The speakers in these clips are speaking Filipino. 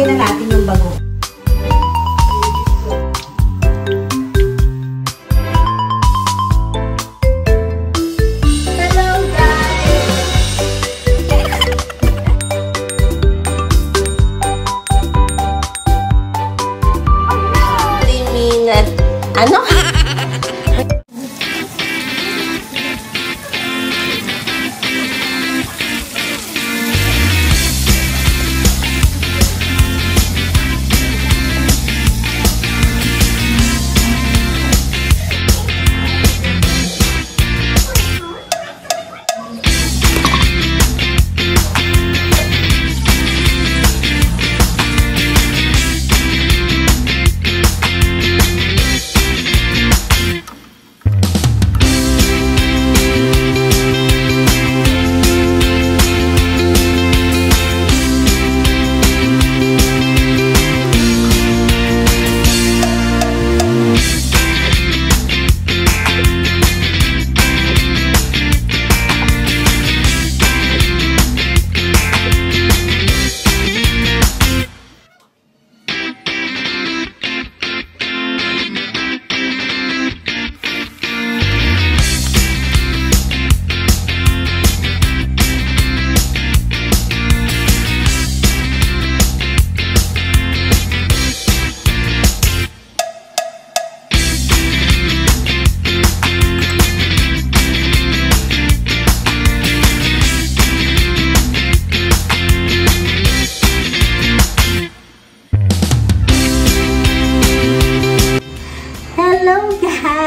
Lagay na natin yung bago.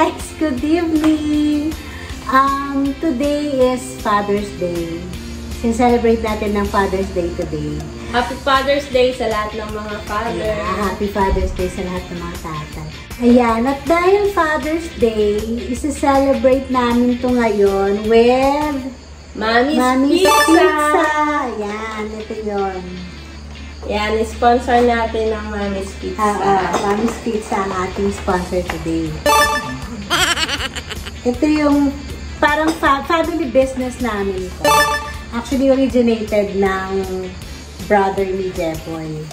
Guys! Good evening! Um, today is Father's Day. Sincelebrate natin ng Father's Day today. Happy Father's Day sa lahat ng mga father. Yeah, happy Father's Day sa lahat ng mga tatay. Ayan, at dahil Father's Day, isi-celebrate namin to ngayon with Mommy's, Mommy's Pizza. Pizza. Ayan, ito yon. Yan, sponsor natin ng Mommy's Pizza. Ah, ah, Mommy's Pizza ang ating sponsor today. Ito yung parang fa- family business namin ito. Actually, originated ng brother ni Jeboy.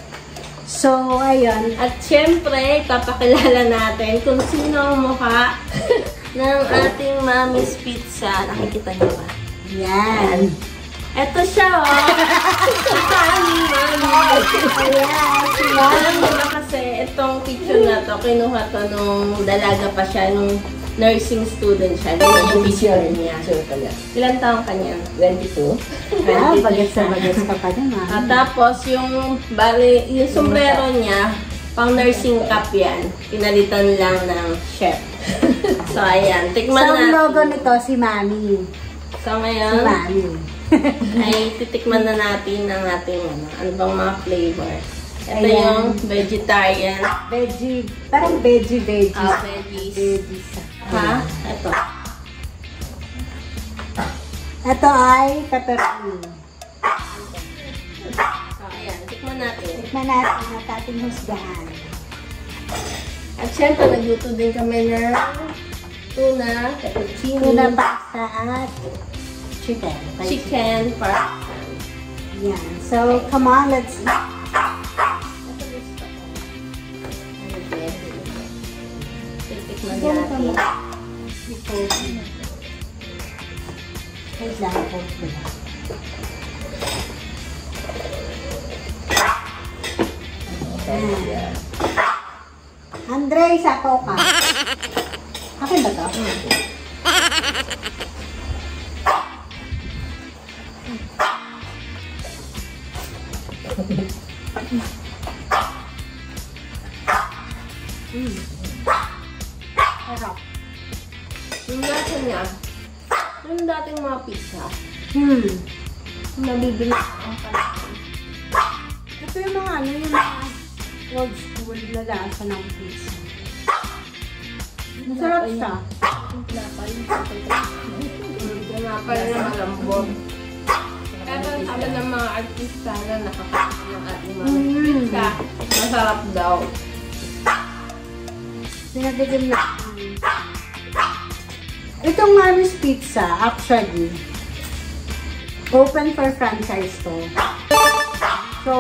So, ayun. At syempre, papakilala natin kung sino ang mukha ng ating Mommy's Pizza. Nakikita niyo ba? Yan. Ito siya, oh! Mami, mami! Ayan, sila. Alam mo ba kasi, itong picture na to, kinuha to nung dalaga pa siya, nung nursing student siya. Ganyan yung picture niya. Ilan taong kanya? 22? Ah, bagets na bagets ka pa naman. At tapos, yung, bali, yung sombrero niya, pang nursing cap yan. Pinalitan lang ng chef. so, ayan. Tikman So, natin. logo nito, si Mami. So, Si ngayon, Mami. ay titikman na natin ang ating ano, ano bang mga flavor. Ito Ayan. yung vegetarian. Veggie, parang veggie veggie. Ah, veggies. Veggies. Ha? Ito. Ito ay pepperoni. So, ayan. Tikman natin. Tikman natin at ating husgahan. At syempre, nagluto din kami ng tuna, fettuccine, Tuna pasta at chicken. chicken, para Yan. So, come on, let's eat. On. Before. Wait lang, hold ko lang. Yan. Andre, sapaw ka. Akin ba to? Sarap. Yung lasa niya, yung dating mga pizza, Hmm. nabibili. Ito yung mga ano, yung mga old school na lasa ng pizza. Masarap siya. Yung tinapay, yung tinapay na malambot. Kaya sabi ng mga artista na nakakita ng ating mga pizza, masarap daw. Pinatikim na. Itong Maris Pizza, actually, open for franchise to. So,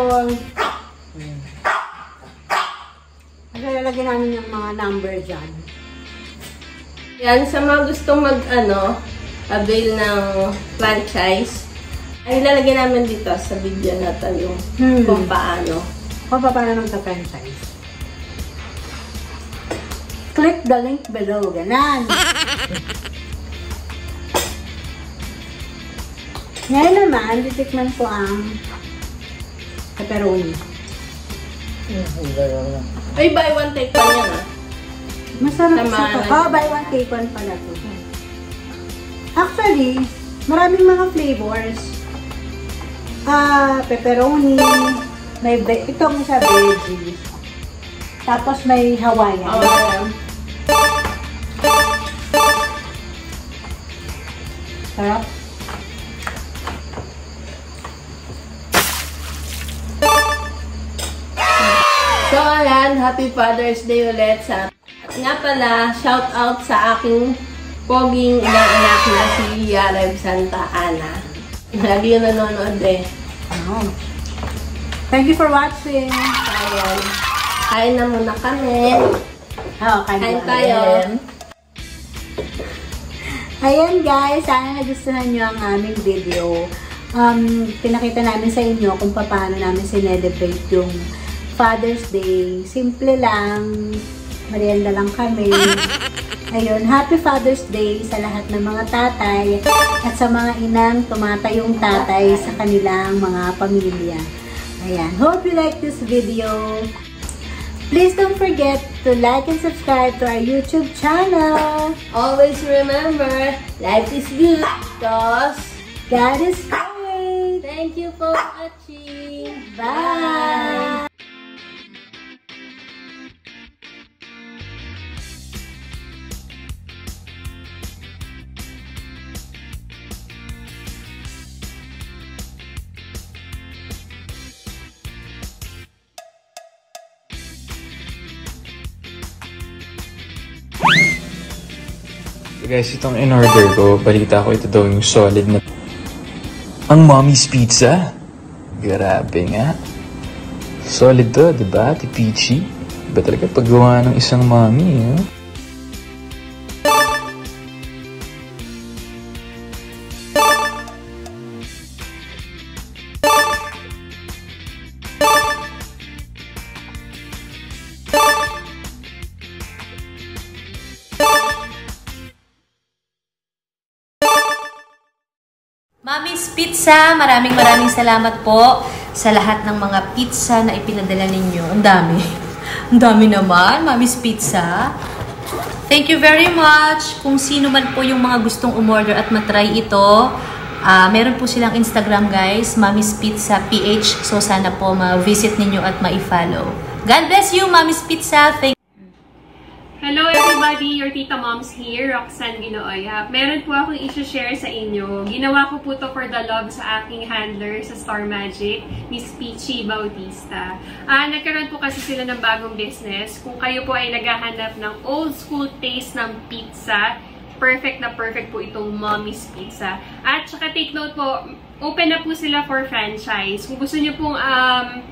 Lalagyan namin yung mga number dyan. Yan, sa mga gustong mag, ano, avail ng franchise, ay lalagyan namin dito sa video na yung Hmm. kung paano. Kung paano magka-franchise. Click the link below. Ganan. Ngayon naman, titikman ko ang pepperoni. Ay, buy one, take one yan ah. Masarap Tama siya. na. Oh, buy one, take one pala to. Actually, maraming mga flavors. Ah, pepperoni, may be itong sa veggie. Tapos may Hawaiian. Oo, yan. Sarap. Happy Father's Day ulit sa... At nga pala, shout out sa aking poging inaanak na si Yareb Santa Ana. Lagi yung nanonood eh. Oh. Thank you for watching. Ayan. Kain na muna kami. Oh, kain Kain tayo. Ayan guys, sana nagustuhan nyo ang aming video. Um, pinakita namin sa inyo kung paano namin sinelebrate yung Father's Day. Simple lang. Marienda lang kami. Ayun, Happy Father's Day sa lahat ng mga tatay at sa mga inang tumatayong tatay sa kanilang mga pamilya. Ayan, hope you like this video. Please don't forget to like and subscribe to our YouTube channel. Always remember, life is good because God is great. thank you for watching. Bye. Guys, itong in-order ko, balita ko ito daw yung solid na... Ang mommy's pizza? Grabe nga. Solid to, di ba? Ati Peachy. Iba talaga paggawa ng isang mommy, eh? Mommy's Pizza, maraming maraming salamat po sa lahat ng mga pizza na ipinadala ninyo. Ang dami. Ang dami naman, Mommy's Pizza. Thank you very much. Kung sino man po yung mga gustong umorder at matry ito, ah meron po silang Instagram guys, Mommy's Pizza PH. So sana po ma-visit ninyo at ma-follow. God bless you, Mommy's Pizza. Thank everybody, your Tita Moms here, Roxanne Ginooya. Meron po akong i-share sa inyo. Ginawa ko po to for the love sa aking handler sa Star Magic, Miss Peachy Bautista. Ah, nagkaroon po kasi sila ng bagong business. Kung kayo po ay naghahanap ng old school taste ng pizza, perfect na perfect po itong Mommy's Pizza. At saka take note po, open na po sila for franchise. Kung gusto niyo pong um,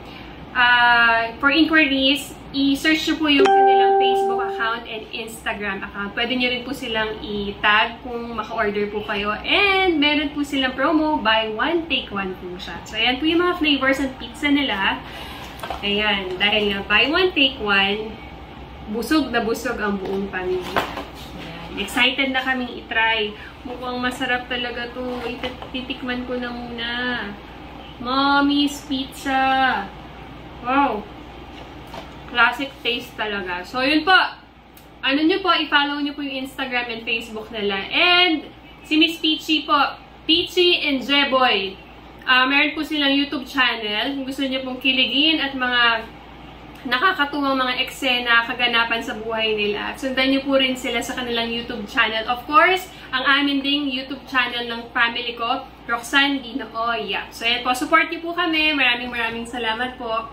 uh, for inquiries, i-search nyo po yung account and Instagram account. Pwede nyo rin po silang i-tag kung maka-order po kayo. And meron po silang promo, buy one, take one po siya. So, ayan po yung mga flavors ng pizza nila. Ayan, dahil nga buy one, take one, busog na busog ang buong pamilya. Ayan, excited na kaming itry. Mukhang masarap talaga to. Titikman ko na muna. Mommy's Pizza. Wow! Classic taste talaga. So, yun po. Ano nyo po, i-follow nyo po yung Instagram and Facebook nila. And, si Miss Peachy po, Peachy and Jeboy. Ah, meron po silang YouTube channel. Kung gusto nyo pong kiligin at mga nakakatuwang mga eksena, kaganapan sa buhay nila. Sundan nyo po rin sila sa kanilang YouTube channel. Of course, ang amin ding YouTube channel ng family ko, Roxanne Ginooya. So, yan po. Support nyo po kami. Maraming maraming salamat po.